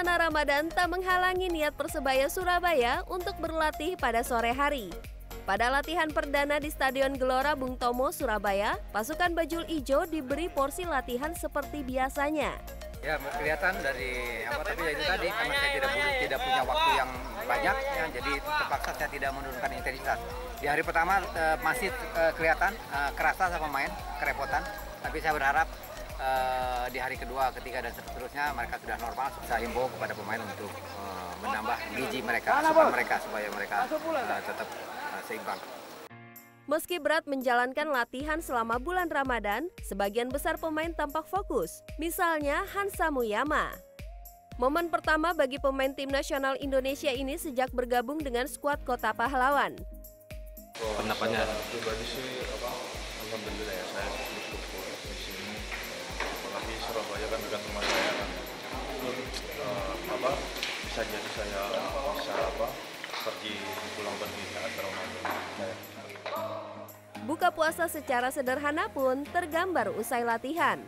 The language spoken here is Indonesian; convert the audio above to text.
Suasana Ramadan tak menghalangi niat Persebaya Surabaya untuk berlatih pada sore hari. Pada latihan perdana di Stadion Gelora Bung Tomo, Surabaya, pasukan Bajul Ijo diberi porsi latihan seperti biasanya. Ya kelihatan dari apa tapi ya itu tadi karena saya tidak punya, tidak punya waktu yang banyak ya jadi terpaksa saya tidak menurunkan intensitas. Di hari pertama eh, masih eh, kelihatan eh, kerasa sama pemain kerepotan tapi saya berharap eh, di hari kedua, ketiga dan seterusnya mereka sudah normal. Saya himbau kepada pemain untuk eh, menambah gizi mereka, asupan mereka supaya mereka eh, tetap eh, seimbang. Meski berat menjalankan latihan selama bulan Ramadan, sebagian besar pemain tampak fokus. Misalnya Hansa Muyama. Momen pertama bagi pemain tim nasional Indonesia ini sejak bergabung dengan skuad Kota Pahlawan. pendapatnya pribadi sih apa alhamdulillah ya saya Surabaya kan dekat rumah saya kan Eh, apa bisa jadi saya bisa apa pergi pulang pergi saat Ramadan Buka puasa secara sederhana pun tergambar usai latihan.